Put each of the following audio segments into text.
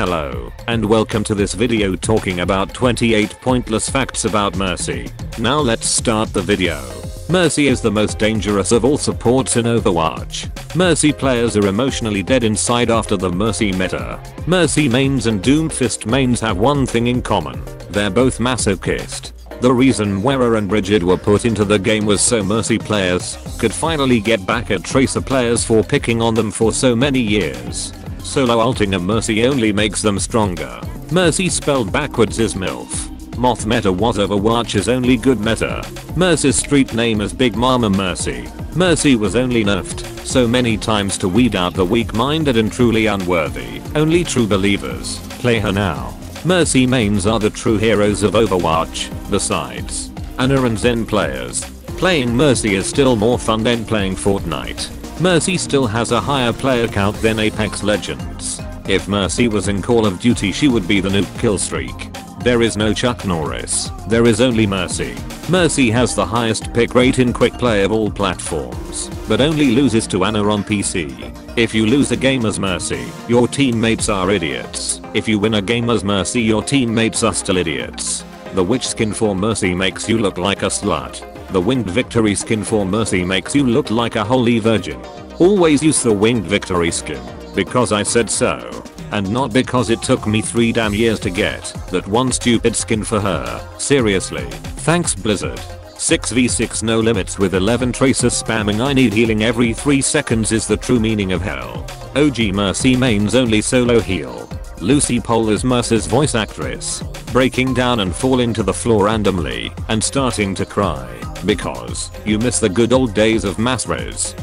Hello, and welcome to this video talking about 28 pointless facts about Mercy. Now let's start the video. Mercy is the most dangerous of all supports in Overwatch. Mercy players are emotionally dead inside after the Mercy meta. Mercy mains and Doomfist mains have one thing in common. They're both masochist. The reason Moira and Brigitte were put into the game was so Mercy players could finally get back at Tracer players for picking on them for so many years. Solo ulting a Mercy only makes them stronger. Mercy spelled backwards is MILF. Moth meta was Overwatch's only good meta. Mercy's street name is Big Mama Mercy. Mercy was only nerfed so many times to weed out the weak-minded and truly unworthy. Only true believers play her now. Mercy mains are the true heroes of Overwatch. Besides, Ana and Zen players. Playing Mercy is still more fun than playing Fortnite. Mercy still has a higher player count than Apex Legends. If Mercy was in Call of Duty she would be the nuke kill streak. There is no Chuck Norris. There is only Mercy. Mercy has the highest pick rate in quick play of all platforms, but only loses to Ana on PC. If you lose a game as Mercy, your teammates are idiots. If you win a game as Mercy your teammates are still idiots. The witch skin for Mercy makes you look like a slut. The winged victory skin for Mercy makes you look like a holy virgin. Always use the winged victory skin, because I said so. And not because it took me 3 damn years to get that one stupid skin for her. Seriously. Thanks Blizzard. 6v6 no limits with 11 tracers spamming I need healing every 3 seconds is the true meaning of hell. OG Mercy mains only solo heal. Lucie Pohl is Mercy's voice actress. Breaking down and falling to the floor randomly and starting to cry because you miss the good old days of mass.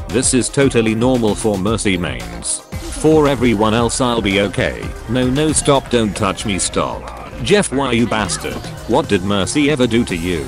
This is totally normal for Mercy mains. For everyone else I'll be okay. No no stop don't touch me stop. Jeff why you bastard. What did Mercy ever do to you?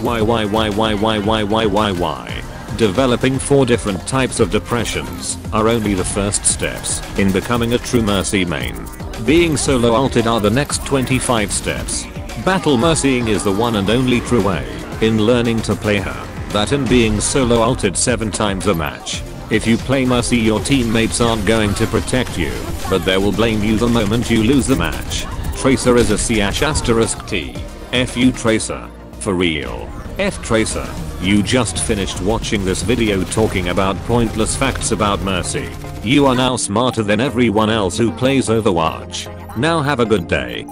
Why why why why why why why why why? Developing 4 different types of depressions are only the first steps in becoming a true Mercy main. Being solo ulted are the next 25 steps. Battle Mercying is the one and only true way in learning to play her. That and being solo ulted 7 times a match. If you play Mercy your teammates aren't going to protect you, but they will blame you the moment you lose the match. Tracer is a CH asterisk T. FU Tracer. For real. F Tracer. You just finished watching this video talking about pointless facts about Mercy. You are now smarter than everyone else who plays Overwatch. Now have a good day.